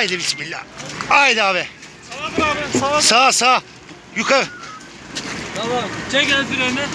Haydi bismillah. Haydi abi. Sağa abi. Sağa. Sağa sağa. Yukarı. Tamam. Çek el freni.